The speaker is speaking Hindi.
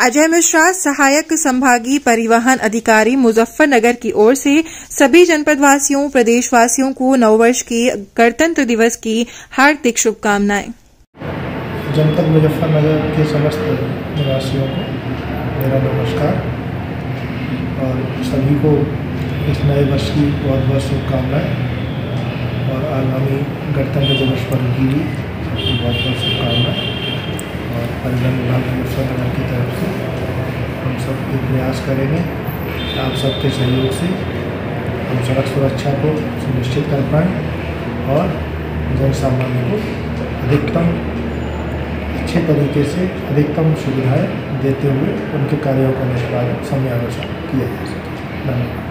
अजय मिश्रा, सहायक संभागीय परिवहन अधिकारी मुजफ्फरनगर की ओर से सभी जनपदवासियों, प्रदेशवासियों को नववर्ष की गणतंत्र दिवस की हार्दिक शुभकामनाएँ। जनपद मुजफ्फरनगर के समस्त निवासियों को मेरा नमस्कार। और सभी को इस नए वर्ष की बहुत बहुत शुभकामनाएँ। और आगामी गणतंत्र दिवस पर की भी बहुत बहुत शुभकामनाएँ। और परिवहन विभाग मुजफ्फरनगर की तरफ़ से ये प्रयास करेंगे आप सबके सहयोग से हम सड़क सुरक्षा को सुनिश्चित कर पाएँ और जन सामान्य को अधिकतम अच्छे तरीके से अधिकतम सुविधाएँ देते हुए उनके कार्यों का निष्पादन समयानुसार किया जा सके। धन्यवाद।